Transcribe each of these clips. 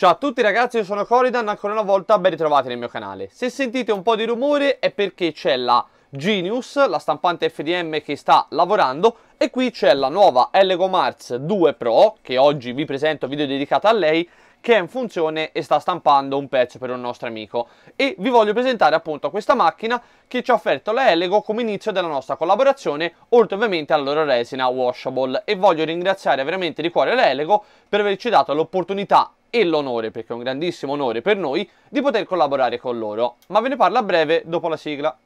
Ciao a tutti ragazzi, io sono Coridan, ancora una volta ben ritrovati nel mio canale. Se sentite un po' di rumore è perché c'è la Genius, la stampante FDM che sta lavorando e qui c'è la nuova Lego Mars 2 Pro, che oggi vi presento video dedicato a lei, che è in funzione e sta stampando un pezzo per un nostro amico. E vi voglio presentare appunto questa macchina che ci ha offerto la Lego come inizio della nostra collaborazione, oltre ovviamente alla loro resina washable. E voglio ringraziare veramente di cuore la Lego per averci dato l'opportunità e l'onore, perché è un grandissimo onore per noi, di poter collaborare con loro. Ma ve ne parlo a breve dopo la sigla.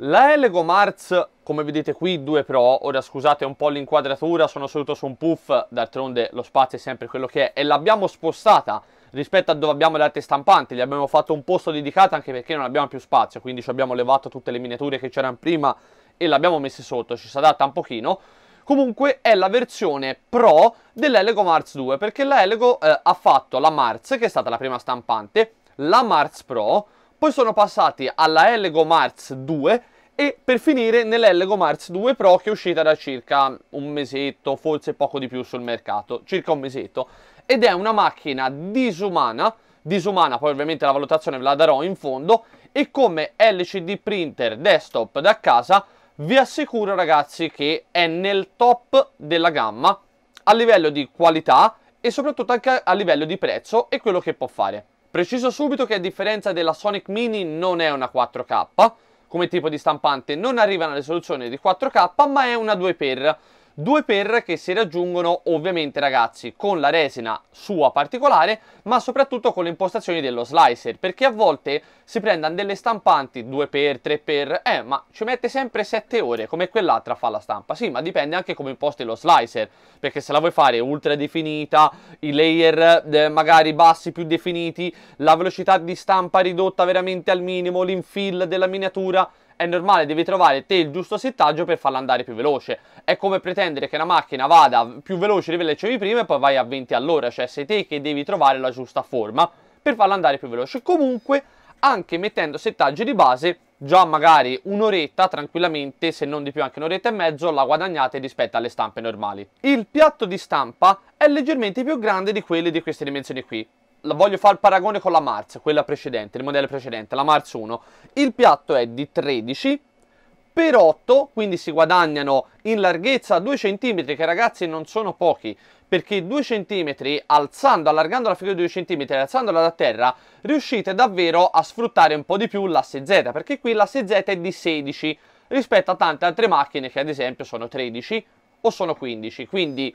La Lego Mars, come vedete qui, 2 Pro, ora scusate un po' l'inquadratura, sono seduto su un puff, d'altronde lo spazio è sempre quello che è, e l'abbiamo spostata rispetto a dove abbiamo le altre stampanti, gli abbiamo fatto un posto dedicato anche perché non abbiamo più spazio, quindi ci abbiamo levato tutte le miniature che c'erano prima e l'abbiamo messa sotto, ci si adatta un pochino. Comunque è la versione Pro dell'Elego Mars 2, perché l'Elego eh, ha fatto la Mars, che è stata la prima stampante, la Mars Pro, poi sono passati alla Elego Mars 2 e per finire nell'Elego Mars 2 Pro che è uscita da circa un mesetto, forse poco di più sul mercato, circa un mesetto, ed è una macchina disumana, disumana, poi ovviamente la valutazione ve la darò in fondo, e come LCD printer desktop da casa vi assicuro ragazzi che è nel top della gamma a livello di qualità e soprattutto anche a livello di prezzo e quello che può fare. Preciso subito che a differenza della Sonic Mini non è una 4K, come tipo di stampante non arriva alla risoluzione di 4K ma è una 2x Due per che si raggiungono ovviamente ragazzi con la resina sua particolare ma soprattutto con le impostazioni dello slicer perché a volte si prendono delle stampanti 2x, 3x eh ma ci mette sempre 7 ore come quell'altra fa la stampa. Sì ma dipende anche come imposti lo slicer perché se la vuoi fare ultra definita i layer eh, magari bassi più definiti la velocità di stampa ridotta veramente al minimo l'infill della miniatura è normale, devi trovare te il giusto settaggio per farla andare più veloce. È come pretendere che una macchina vada più veloce di quelle che c'avevi prima e poi vai a 20 all'ora, cioè sei te che devi trovare la giusta forma per farla andare più veloce. Comunque, anche mettendo settaggi di base, già magari un'oretta tranquillamente, se non di più anche un'oretta e mezzo, la guadagnate rispetto alle stampe normali. Il piatto di stampa è leggermente più grande di quelli di queste dimensioni qui voglio fare il paragone con la Mars, quella precedente, il modello precedente, la Mars 1. Il piatto è di 13 per 8, quindi si guadagnano in larghezza 2 cm, che ragazzi non sono pochi, perché 2 cm, alzando, allargando la figura di 2 cm e alzandola da terra, riuscite davvero a sfruttare un po' di più l'asse Z, perché qui l'asse Z è di 16, rispetto a tante altre macchine che ad esempio sono 13 o sono 15, quindi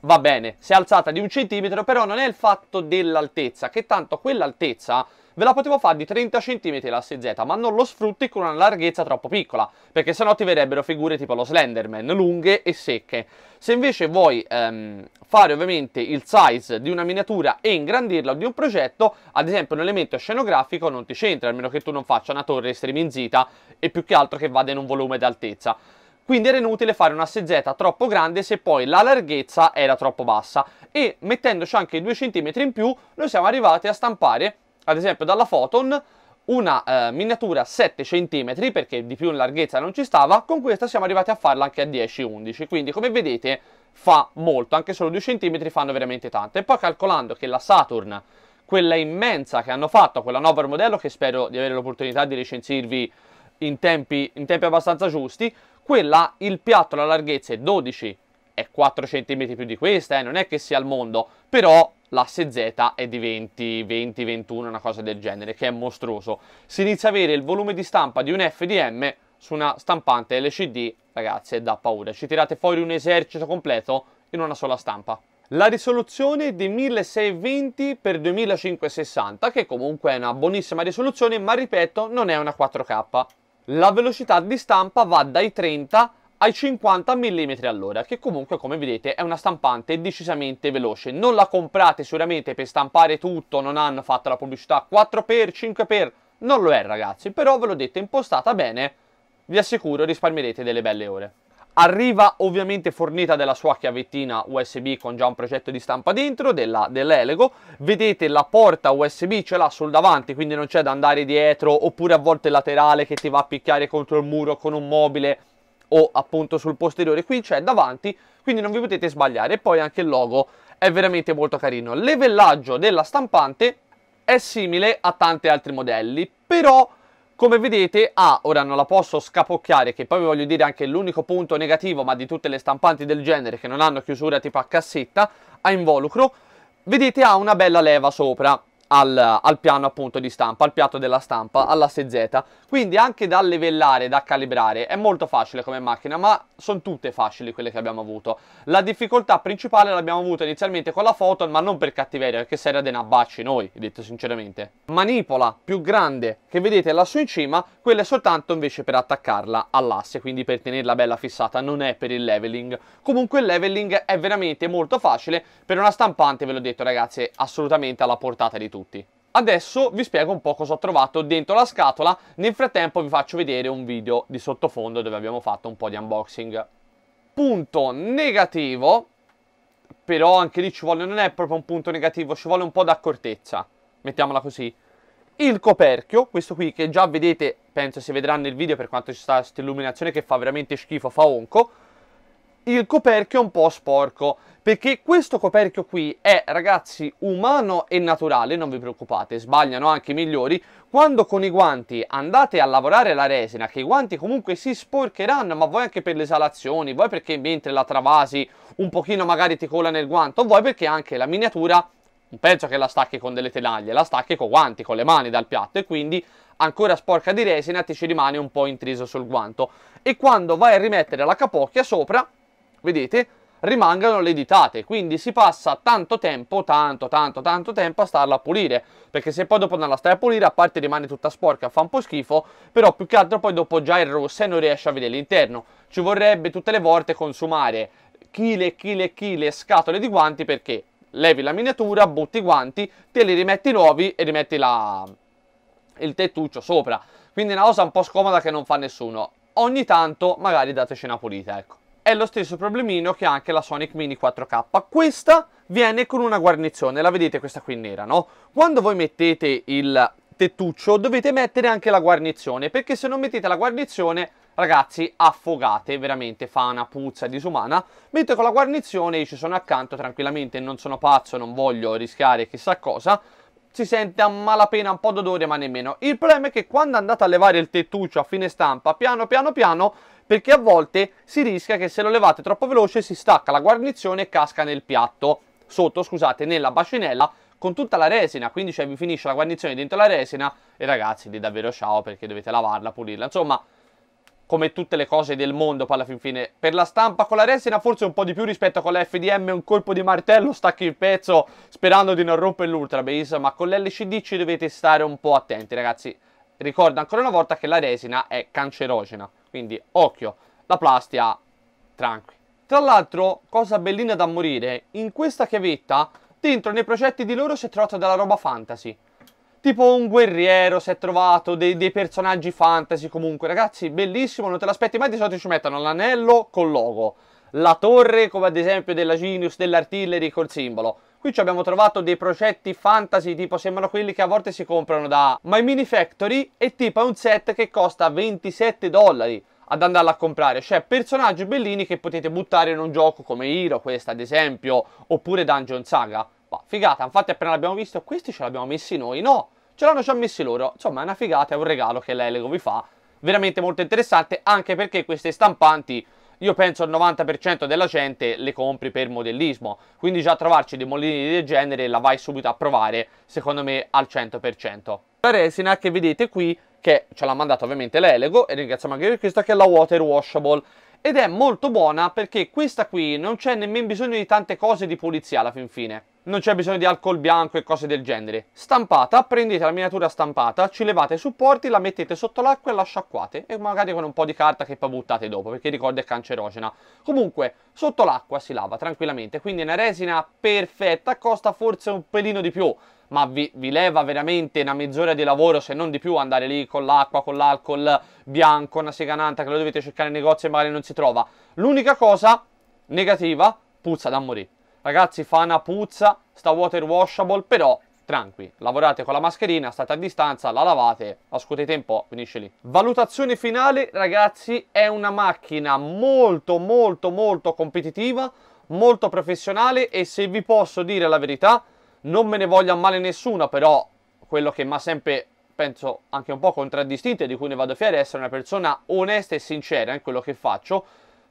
va bene, si è alzata di un centimetro, però non è il fatto dell'altezza, che tanto quell'altezza ve la potevo fare di 30 cm l'asse Z, ma non lo sfrutti con una larghezza troppo piccola, perché sennò ti verrebbero figure tipo lo Slenderman, lunghe e secche. Se invece vuoi ehm, fare ovviamente il size di una miniatura e ingrandirla di un progetto, ad esempio un elemento scenografico non ti c'entra, almeno che tu non faccia una torre streminzita e più che altro che vada in un volume d'altezza quindi era inutile fare una SZ troppo grande se poi la larghezza era troppo bassa. E mettendoci anche 2 cm in più noi siamo arrivati a stampare ad esempio dalla Photon una eh, miniatura 7 cm perché di più in larghezza non ci stava. Con questa siamo arrivati a farla anche a 10-11 quindi come vedete fa molto anche solo 2 cm fanno veramente tanto. E poi calcolando che la Saturn quella immensa che hanno fatto quella nuova modello che spero di avere l'opportunità di recensirvi in tempi, in tempi abbastanza giusti quella il piatto la larghezza è 12 è 4 cm più di questa, eh, non è che sia al mondo, però l'asse Z è di 20, 20, 21, una cosa del genere, che è mostruoso. Si inizia a avere il volume di stampa di un FDM su una stampante LCD, ragazzi, è da paura. Ci tirate fuori un esercito completo in una sola stampa. La risoluzione è di 1620x2560, che comunque è una buonissima risoluzione, ma ripeto, non è una 4K la velocità di stampa va dai 30 ai 50 mm all'ora, che comunque come vedete è una stampante decisamente veloce. Non la comprate sicuramente per stampare tutto, non hanno fatto la pubblicità 4x, 5x, non lo è ragazzi, però ve l'ho detto impostata bene, vi assicuro risparmierete delle belle ore. Arriva ovviamente fornita della sua chiavettina USB con già un progetto di stampa dentro, dell'Elego. Vedete la porta USB ce l'ha sul davanti, quindi non c'è da andare dietro, oppure a volte laterale che ti va a picchiare contro il muro con un mobile. o appunto sul posteriore, qui c'è davanti, quindi non vi potete sbagliare. E poi anche il logo è veramente molto carino. Levellaggio della stampante è simile a tanti altri modelli, però come vedete ha, ora non la posso scapocchiare, che poi vi voglio dire anche l'unico punto negativo, ma di tutte le stampanti del genere che non hanno chiusura tipo a cassetta, a involucro, vedete ha una bella leva sopra al, al, piano appunto di stampa, al piatto della stampa, alla SZ. Quindi anche da livellare, da calibrare, è molto facile come macchina, ma sono tutte facili quelle che abbiamo avuto. La difficoltà principale l'abbiamo avuta inizialmente con la foto, ma non per cattiveria, perché se era dei nabacci noi, detto sinceramente. Manipola più grande che vedete lassù in cima, quella è soltanto invece per attaccarla all'asse, quindi per tenerla bella fissata, non è per il leveling. Comunque il leveling è veramente molto facile, per una stampante ve l'ho detto ragazzi, assolutamente alla portata di tutti. Adesso vi spiego un po' cosa ho trovato dentro la scatola, nel frattempo vi faccio vedere un video di sottofondo dove abbiamo fatto un po' di unboxing. Punto negativo, però anche lì ci vuole, non è proprio un punto negativo, ci vuole un po' d'accortezza, mettiamola così. Il coperchio, questo qui che già vedete, penso si vedrà nel video per quanto ci sta questa illuminazione che fa veramente schifo, fa onco, il coperchio un po' sporco perché questo coperchio qui è ragazzi umano e naturale non vi preoccupate sbagliano anche i migliori. Quando con i guanti andate a lavorare la resina che i guanti comunque si sporcheranno ma vuoi anche per le esalazioni vuoi perché mentre la travasi un pochino magari ti cola nel guanto vuoi perché anche la miniatura non penso che la stacchi con delle tenaglie la stacchi con guanti con le mani dal piatto e quindi ancora sporca di resina ti ci rimane un po' intriso sul guanto. E quando vai a rimettere la capocchia sopra vedete, rimangano le ditate, quindi si passa tanto tempo, tanto, tanto, tanto tempo a starla a pulire, perché se poi dopo non la stai a pulire, a parte rimane tutta sporca, fa un po' schifo, però più che altro poi dopo già è rossa e non riesci a vedere l'interno. Ci vorrebbe tutte le volte consumare chile chile chile scatole di guanti perché levi la miniatura, butti i guanti, te li rimetti nuovi e rimetti la... il tettuccio sopra. Quindi è una cosa un po' scomoda che non fa nessuno. Ogni tanto magari dateci una pulita, ecco è lo stesso problemino che ha anche la Sonic Mini 4K. Questa viene con una guarnizione, la vedete questa qui nera, no? Quando voi mettete il tettuccio dovete mettere anche la guarnizione, perché se non mettete la guarnizione, ragazzi, affogate, veramente fa una puzza disumana, mentre con la guarnizione io ci sono accanto tranquillamente, non sono pazzo, non voglio rischiare chissà cosa, si sente a malapena un po' d'odore ma nemmeno. Il problema è che quando andate a levare il tettuccio a fine stampa, piano piano piano, perché a volte si rischia che se lo levate troppo veloce si stacca la guarnizione e casca nel piatto, sotto, scusate, nella bacinella con tutta la resina, quindi cioè vi finisce la guarnizione dentro la resina e ragazzi di davvero ciao perché dovete lavarla, pulirla, insomma come tutte le cose del mondo poi alla fin fine. Per la stampa con la resina forse un po' di più rispetto con la FDM, un colpo di martello, stacchi il pezzo sperando di non rompere l'Ultra Base, ma con l'LCD ci dovete stare un po' attenti ragazzi. Ricordo ancora una volta che la resina è cancerogena. Quindi occhio, la plastia, tranqui. Tra l'altro, cosa bellina da morire, in questa chiavetta, dentro nei progetti di loro si è trovato della roba fantasy. Tipo un guerriero si è trovato, dei, dei personaggi fantasy comunque. Ragazzi, bellissimo, non te l'aspetti mai, di solito ci mettono l'anello col logo. La torre, come ad esempio della Genius, dell'Artillery col simbolo. Qui ci abbiamo trovato dei progetti fantasy, tipo sembrano quelli che a volte si comprano da My Mini Factory e tipo è un set che costa 27 dollari ad andarla a comprare. Cioè personaggi bellini che potete buttare in un gioco come Hero, questa ad esempio, oppure Dungeon Saga. Ma figata, infatti appena l'abbiamo visto, questi ce l'abbiamo messi noi, no? Ce l'hanno già messi loro. Insomma è una figata, è un regalo che l'Elego vi fa. Veramente molto interessante, anche perché queste stampanti io penso il 90% della gente le compri per modellismo, quindi già trovarci dei mollini del genere la vai subito a provare, secondo me al 100%. La resina che vedete qui, che ce l'ha mandato ovviamente l'Elego, e ringraziamo anche per questa, che è la Water Washable, ed è molto buona perché questa qui non c'è nemmeno bisogno di tante cose di pulizia alla fin fine non c'è bisogno di alcol bianco e cose del genere. Stampata, prendete la miniatura stampata, ci levate i supporti, la mettete sotto l'acqua e la sciacquate. E magari con un po' di carta che poi buttate dopo, perché ricordo è cancerogena. Comunque, sotto l'acqua si lava tranquillamente, quindi è una resina perfetta, costa forse un pelino di più, ma vi, vi leva veramente una mezz'ora di lavoro, se non di più, andare lì con l'acqua, con l'alcol bianco, una segananta che lo dovete cercare in negozio e magari non si trova. L'unica cosa negativa, puzza da morire Ragazzi fa una puzza, sta water washable, però tranqui. Lavorate con la mascherina, state a distanza, la lavate, la scuotete un po', finisce lì. Valutazione finale, ragazzi, è una macchina molto molto molto competitiva, molto professionale e se vi posso dire la verità, non me ne voglia male nessuno, però quello che mi ha sempre penso anche un po' contraddistinto e di cui ne vado fiero è essere una persona onesta e sincera in quello che faccio.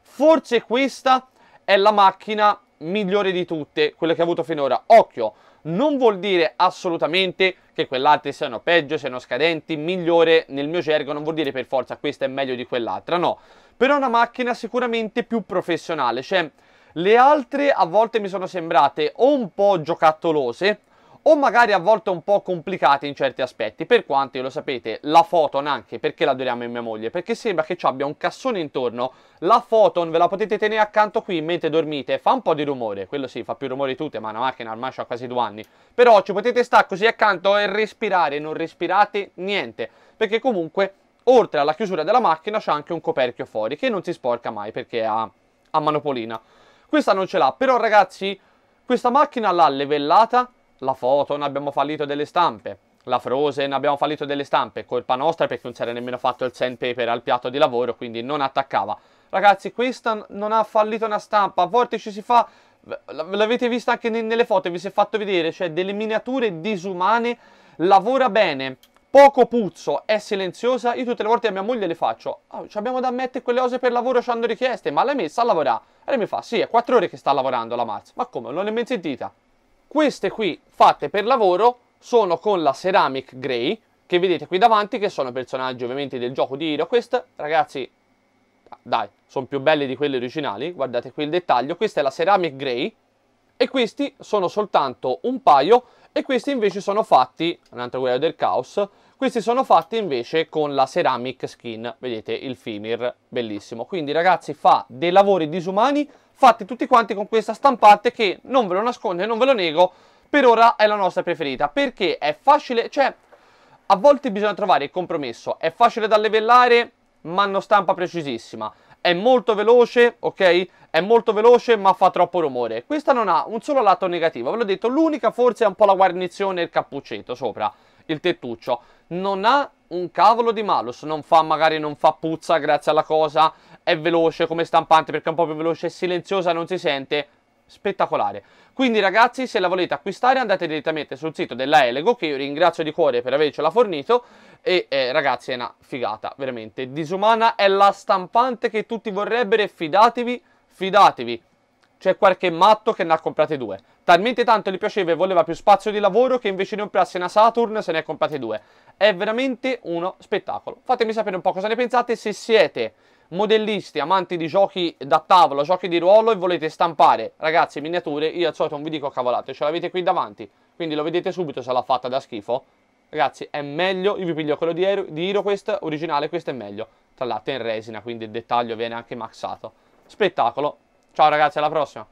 Forse questa è la macchina migliore di tutte, quelle che ho avuto finora. Occhio, non vuol dire assolutamente che quell'altra siano peggio, siano scadenti, migliore nel mio gergo, non vuol dire per forza questa è meglio di quell'altra, no. Però è una macchina sicuramente più professionale, cioè le altre a volte mi sono sembrate o un po' giocattolose, o magari a volte un po' complicate in certi aspetti, per quanto, lo sapete, la Photon anche, perché la adoriamo in mia moglie? Perché sembra che ci abbia un cassone intorno, la Photon ve la potete tenere accanto qui mentre dormite, fa un po' di rumore, quello sì, fa più rumore di tutte, ma una macchina ormai ha quasi due anni, però ci potete stare così accanto e respirare, non respirate niente, perché comunque, oltre alla chiusura della macchina, c'è anche un coperchio fuori, che non si sporca mai, perché ha, ha manopolina. Questa non ce l'ha, però ragazzi, questa macchina l'ha levellata, la Photon abbiamo fallito delle stampe, la Frozen abbiamo fallito delle stampe, colpa nostra perché non si era nemmeno fatto il sandpaper al piatto di lavoro, quindi non attaccava. Ragazzi, questa non ha fallito una stampa, a volte ci si fa, l'avete vista anche nelle foto, vi si è fatto vedere, cioè delle miniature disumane, lavora bene, poco puzzo, è silenziosa, io tutte le volte a mia moglie le faccio, oh, abbiamo da mettere quelle cose per lavoro, ci hanno richieste, ma l'hai messa a lavorare? E lei mi fa, sì, è quattro ore che sta lavorando la Mars, ma come, non l'hai mai sentita? Queste qui, fatte per lavoro, sono con la Ceramic Grey, che vedete qui davanti, che sono personaggi ovviamente del gioco di HeroQuest. Ragazzi, dai, sono più belli di quelli originali, guardate qui il dettaglio. Questa è la Ceramic Grey, e questi sono soltanto un paio, e questi invece sono fatti, un altro quello del Caos, questi sono fatti invece con la Ceramic Skin, vedete il Fimir, bellissimo. Quindi ragazzi fa dei lavori disumani, fatti tutti quanti con questa stampante che non ve lo nascondo e non ve lo nego, per ora è la nostra preferita, perché è facile, cioè a volte bisogna trovare il compromesso, è facile da livellare ma non stampa precisissima, è molto veloce, ok? È molto veloce ma fa troppo rumore. Questa non ha un solo lato negativo, ve l'ho detto, l'unica forse è un po' la guarnizione il cappuccetto sopra, il tettuccio. Non ha un cavolo di malus, non fa magari non fa puzza grazie alla cosa, è veloce come stampante perché è un po' più veloce, è silenziosa, non si sente, spettacolare. Quindi ragazzi, se la volete acquistare andate direttamente sul sito della Elego, che io ringrazio di cuore per avercela fornito, e eh, ragazzi è una figata, veramente. Disumana è la stampante che tutti vorrebbero fidatevi, fidatevi. C'è qualche matto che ne ha comprate due. Talmente tanto gli piaceva e voleva più spazio di lavoro che invece di comprarsi una Saturn se ne è comprate due. È veramente uno spettacolo. Fatemi sapere un po' cosa ne pensate se siete modellisti, amanti di giochi da tavolo, giochi di ruolo e volete stampare, ragazzi, miniature, io al solito non vi dico cavolate, ce l'avete qui davanti, quindi lo vedete subito se l'ha fatta da schifo. Ragazzi, è meglio, io vi piglio quello di, Hero, di HeroQuest originale, questo è meglio. Tra l'altro è in resina, quindi il dettaglio viene anche maxato. Spettacolo. Ciao ragazzi, alla prossima.